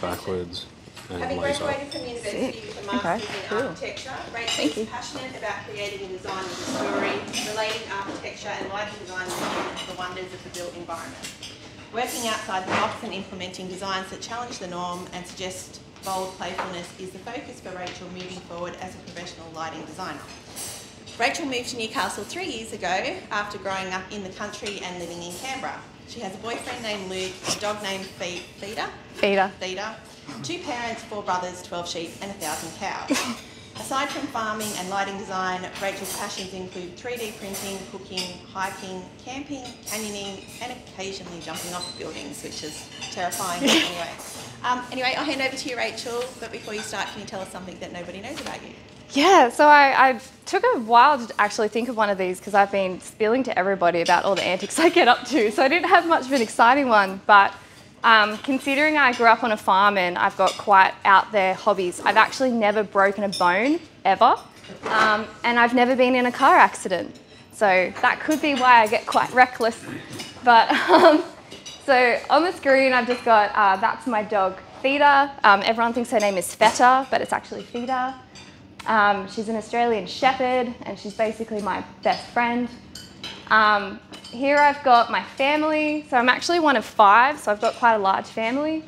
backwards, and Having laser. graduated from university with a master's in cool. architecture, Rachel is passionate about creating and designing a story relating architecture and lighting design to the wonders of the built environment. Working outside the box and implementing designs that challenge the norm and suggest bold playfulness is the focus for Rachel moving forward as a professional lighting designer. Rachel moved to Newcastle three years ago after growing up in the country and living in Canberra. She has a boyfriend named Luke, a dog named Fe- Feeder, Feeder. feeder, two parents, four brothers, 12 sheep, and a thousand cows. Aside from farming and lighting design, Rachel's passions include 3D printing, cooking, hiking, camping, canyoning, and occasionally jumping off buildings, which is terrifying. anyway, um, anyway, I'll hand over to you, Rachel. But before you start, can you tell us something that nobody knows about you? Yeah, so I, I took a while to actually think of one of these because I've been spilling to everybody about all the antics I get up to. So I didn't have much of an exciting one, but um, considering I grew up on a farm and I've got quite out there hobbies, I've actually never broken a bone ever, um, and I've never been in a car accident. So that could be why I get quite reckless. But um, so on the screen, I've just got uh, that's my dog Theta. Um, everyone thinks her name is Feta, but it's actually Theta. Um, she's an Australian Shepherd, and she's basically my best friend. Um, here I've got my family. So I'm actually one of five, so I've got quite a large family.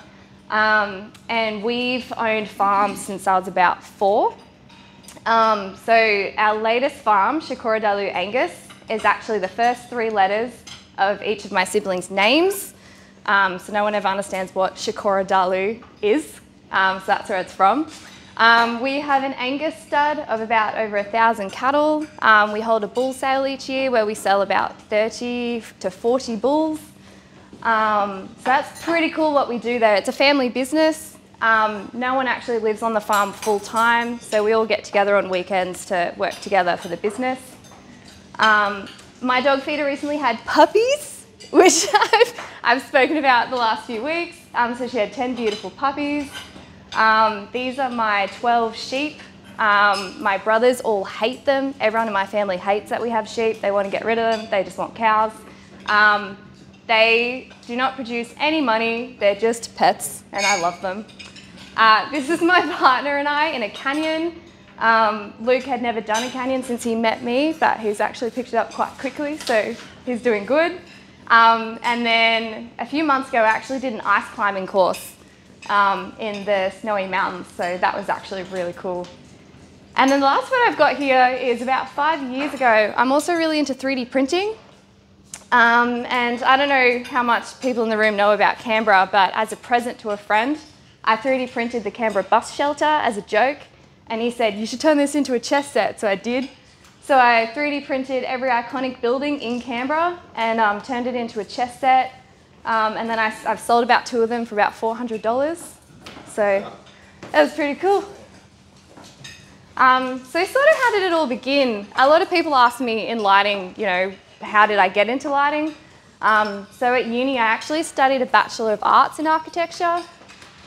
Um, and we've owned farms since I was about four. Um, so our latest farm, Shakura Dalu Angus, is actually the first three letters of each of my siblings' names. Um, so no one ever understands what Shakura Dalu is. Um, so that's where it's from. Um, we have an Angus stud of about over a thousand cattle. Um, we hold a bull sale each year where we sell about 30 to 40 bulls. Um, so that's pretty cool what we do there. It's a family business. Um, no one actually lives on the farm full time, so we all get together on weekends to work together for the business. Um, my dog Theta recently had puppies, which I've, I've spoken about the last few weeks. Um, so she had 10 beautiful puppies. Um, these are my 12 sheep. Um, my brothers all hate them. Everyone in my family hates that we have sheep. They want to get rid of them. They just want cows. Um, they do not produce any money. They're just pets, and I love them. Uh, this is my partner and I in a canyon. Um, Luke had never done a canyon since he met me, but he's actually picked it up quite quickly, so he's doing good. Um, and then a few months ago, I actually did an ice climbing course um, in the snowy mountains, so that was actually really cool. And then the last one I've got here is about five years ago. I'm also really into 3D printing. Um, and I don't know how much people in the room know about Canberra, but as a present to a friend, I 3D printed the Canberra bus shelter as a joke. And he said, You should turn this into a chess set. So I did. So I 3D printed every iconic building in Canberra and um, turned it into a chess set. Um, and then I, have sold about two of them for about $400. So that was pretty cool. Um, so, sort of, how did it all begin? A lot of people ask me in lighting, you know, how did I get into lighting? Um, so, at uni, I actually studied a Bachelor of Arts in Architecture.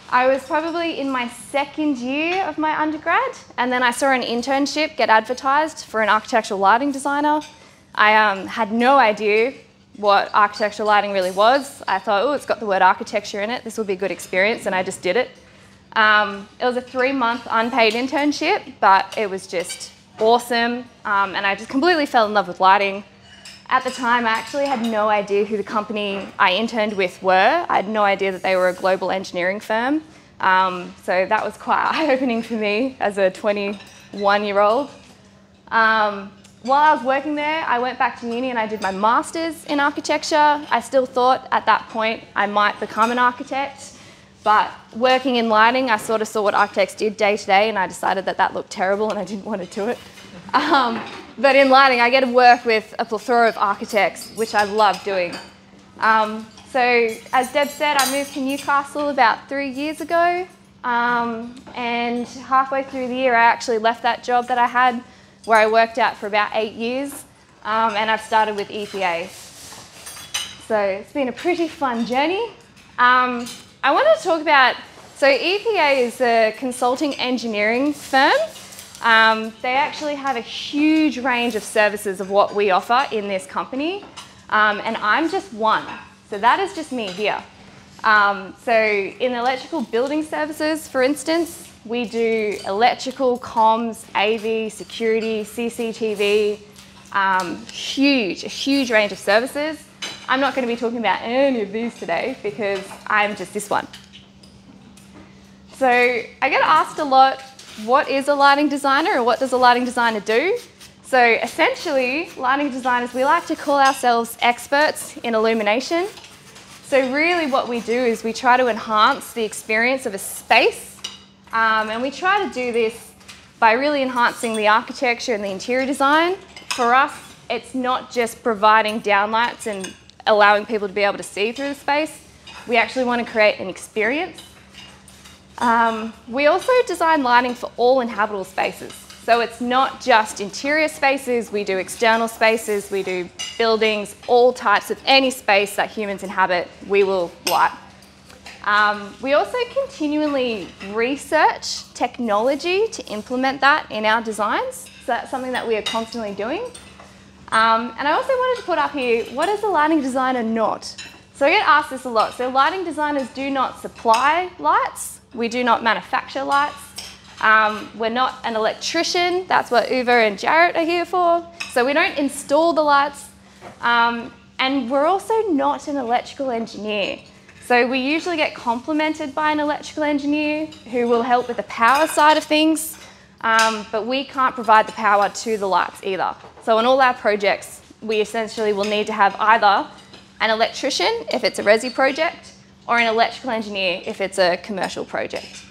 I was probably in my second year of my undergrad, and then I saw an internship get advertised for an architectural lighting designer. I um, had no idea what architectural lighting really was. I thought, oh, it's got the word architecture in it, this will be a good experience, and I just did it. Um, it was a three month unpaid internship, but it was just awesome, um, and I just completely fell in love with lighting. At the time, I actually had no idea who the company I interned with were. I had no idea that they were a global engineering firm. Um, so that was quite eye opening for me as a 21 year old. Um, while I was working there, I went back to uni and I did my master's in architecture. I still thought at that point I might become an architect, but working in lighting, I sort of saw what architects did day to day and I decided that that looked terrible and I didn't want to do it. Um, but in lighting, I get to work with a plethora of architects, which I love doing. Um, so, as Deb said, I moved to Newcastle about three years ago. Um, and halfway through the year, I actually left that job that I had where I worked out for about eight years. Um, and I've started with EPA. So, it's been a pretty fun journey. Um, I wanted to talk about So EPA is a consulting engineering firm. Um, they actually have a huge range of services of what we offer in this company, um, and I'm just one. So that is just me here. Um, so in electrical building services, for instance, we do electrical, comms, AV, security, CCTV, um, huge, a huge range of services. I'm not going to be talking about any of these today because I'm just this one. So I get asked a lot, what is a lighting designer or what does a lighting designer do? So essentially, lighting designers, we like to call ourselves experts in illumination. So really what we do is we try to enhance the experience of a space um, and we try to do this by really enhancing the architecture and the interior design. For us, it's not just providing downlights and allowing people to be able to see through the space. We actually want to create an experience um, we also design lighting for all inhabitable spaces. So it's not just interior spaces, we do external spaces, we do buildings, all types of any space that humans inhabit, we will light. Um, we also continually research technology to implement that in our designs. So that's something that we are constantly doing. Um, and I also wanted to put up here, what is a lighting designer not? So I get asked this a lot. So lighting designers do not supply lights, we do not manufacture lights. Um, we're not an electrician. That's what Uwe and Jarrett are here for. So we don't install the lights. Um, and we're also not an electrical engineer. So we usually get complemented by an electrical engineer who will help with the power side of things, um, but we can't provide the power to the lights either. So on all our projects, we essentially will need to have either an electrician if it's a resi project, or an electrical engineer if it's a commercial project.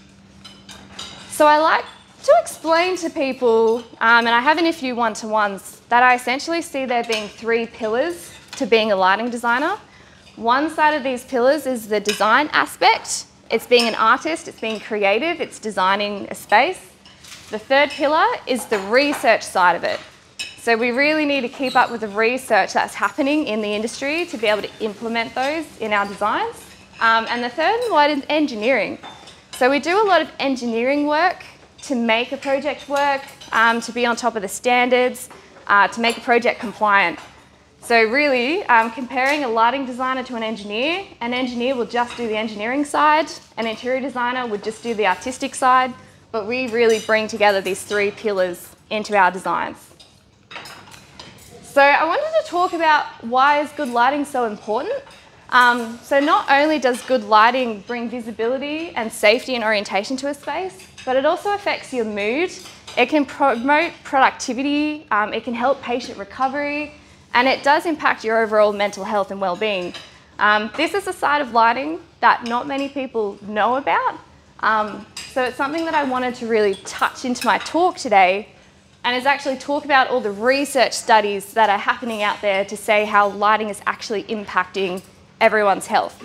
So I like to explain to people, um, and I have in a few one-to-ones, that I essentially see there being three pillars to being a lighting designer. One side of these pillars is the design aspect. It's being an artist, it's being creative, it's designing a space. The third pillar is the research side of it. So we really need to keep up with the research that's happening in the industry to be able to implement those in our designs. Um, and the third one is engineering. So we do a lot of engineering work to make a project work, um, to be on top of the standards, uh, to make a project compliant. So really, um, comparing a lighting designer to an engineer, an engineer will just do the engineering side, an interior designer would just do the artistic side, but we really bring together these three pillars into our designs. So I wanted to talk about why is good lighting so important um, so not only does good lighting bring visibility and safety and orientation to a space, but it also affects your mood. It can promote productivity, um, it can help patient recovery, and it does impact your overall mental health and well-being. Um, this is a side of lighting that not many people know about. Um, so it's something that I wanted to really touch into my talk today and is actually talk about all the research studies that are happening out there to say how lighting is actually impacting everyone's health.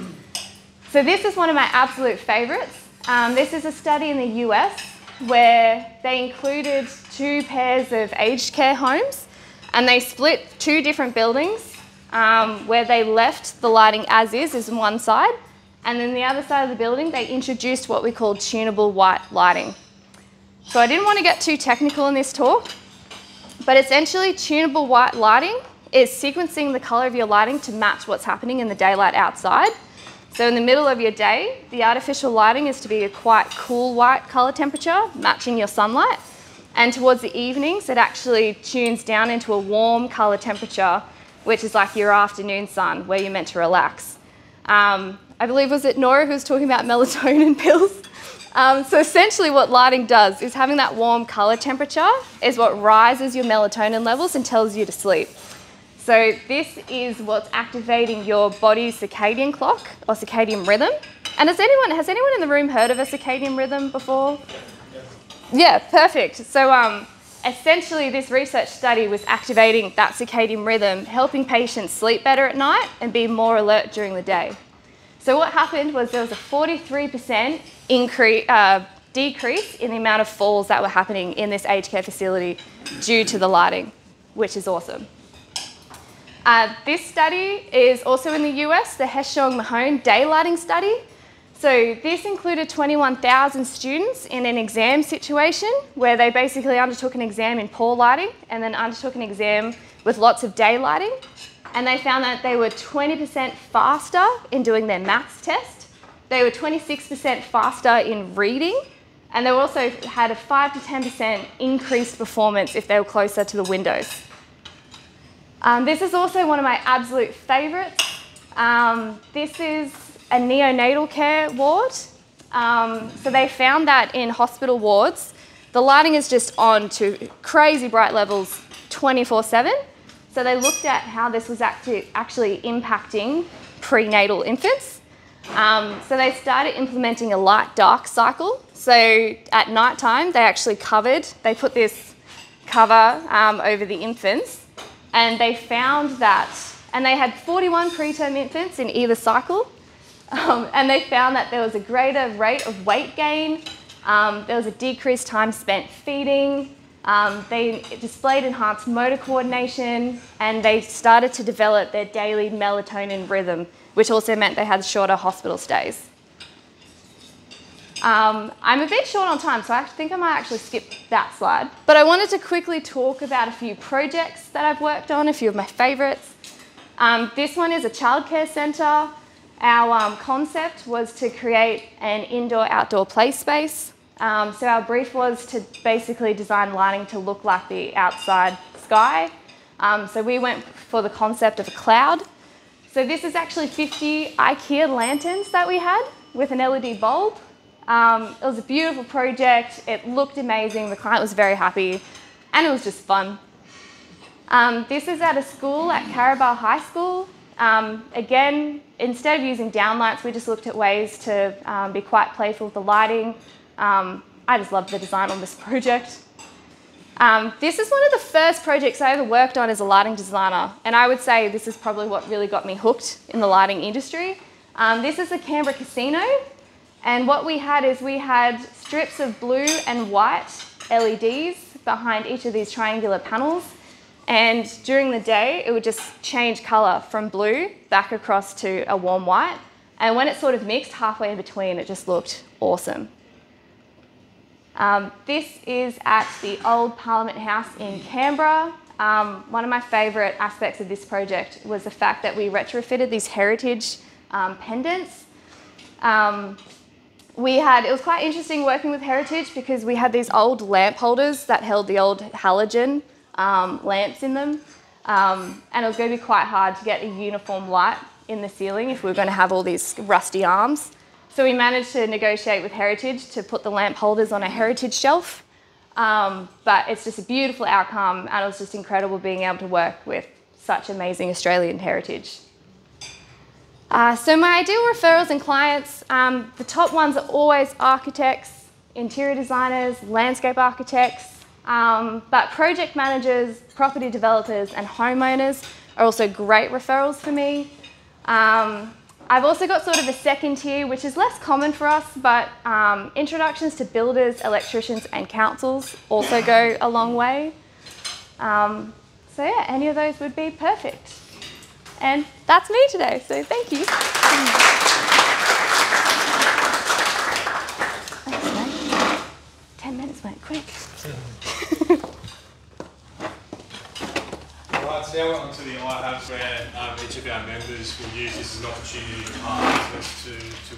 So this is one of my absolute favourites. Um, this is a study in the US where they included two pairs of aged care homes and they split two different buildings um, where they left the lighting as is, is on one side, and then the other side of the building they introduced what we call tunable white lighting. So I didn't want to get too technical in this talk, but essentially tunable white lighting is sequencing the color of your lighting to match what's happening in the daylight outside. So in the middle of your day, the artificial lighting is to be a quite cool white color temperature, matching your sunlight. And towards the evenings, it actually tunes down into a warm color temperature, which is like your afternoon sun, where you're meant to relax. Um, I believe was it Nora who was talking about melatonin pills? Um, so essentially what lighting does is having that warm color temperature is what rises your melatonin levels and tells you to sleep. So this is what's activating your body's circadian clock or circadian rhythm. And has anyone, has anyone in the room heard of a circadian rhythm before? Yeah, perfect. So um, essentially this research study was activating that circadian rhythm, helping patients sleep better at night and be more alert during the day. So what happened was there was a 43% increase, uh, decrease in the amount of falls that were happening in this aged care facility due to the lighting, which is awesome. Uh, this study is also in the US, the Heschong Mahone daylighting study. So this included 21,000 students in an exam situation where they basically undertook an exam in poor lighting and then undertook an exam with lots of day lighting. And they found that they were 20% faster in doing their maths test. They were 26% faster in reading. And they also had a 5 to 10% increased performance if they were closer to the windows. Um, this is also one of my absolute favourites. Um, this is a neonatal care ward. Um, so they found that in hospital wards, the lighting is just on to crazy bright levels 24 7. So they looked at how this was actually, actually impacting prenatal infants. Um, so they started implementing a light dark cycle. So at night time, they actually covered, they put this cover um, over the infants, and they found that, and they had 41 preterm infants in either cycle, um, and they found that there was a greater rate of weight gain, um, there was a decreased time spent feeding, um, they displayed enhanced motor coordination, and they started to develop their daily melatonin rhythm, which also meant they had shorter hospital stays. Um, I'm a bit short on time, so I think I might actually skip that slide. But I wanted to quickly talk about a few projects that I've worked on, a few of my favourites. Um, this one is a childcare centre. Our um, concept was to create an indoor-outdoor play space. Um, so our brief was to basically design lighting to look like the outside sky. Um, so we went for the concept of a cloud. So this is actually 50 IKEA lanterns that we had with an LED bulb. Um, it was a beautiful project. It looked amazing. The client was very happy, and it was just fun. Um, this is at a school at Karabar High School. Um, again, instead of using downlights, we just looked at ways to um, be quite playful with the lighting. Um, I just love the design on this project. Um, this is one of the first projects I ever worked on as a lighting designer, and I would say this is probably what really got me hooked in the lighting industry. this is the Canberra Casino. And what we had is we had strips of blue and white LEDs behind each of these triangular panels. And during the day, it would just change colour from blue back across to a warm white. And when it sort of mixed halfway in between, it just looked awesome. Um, this is at the old Parliament House in Canberra. Um, one of my favourite aspects of this project was the fact that we retrofitted these heritage um, pendants. Um, we had, it was quite interesting working with Heritage because we had these old lamp holders that held the old halogen um, lamps in them. Um, and it was going to be quite hard to get a uniform light in the ceiling if we were going to have all these rusty arms. So we managed to negotiate with Heritage to put the lamp holders on a Heritage shelf. Um, but it's just a beautiful outcome and it was just incredible being able to work with such amazing Australian heritage. Uh, so my ideal referrals and clients, um, the top ones are always architects, interior designers, landscape architects, um, but project managers, property developers and homeowners are also great referrals for me. Um, I've also got sort of a second tier, which is less common for us, but um, introductions to builders, electricians and councils also go a long way. Um, so yeah, any of those would be perfect. And that's me today, so thank you. Ten went quick. Alright, so now we're on to the iHubs where um, each of our members will use this as an opportunity to partner to, to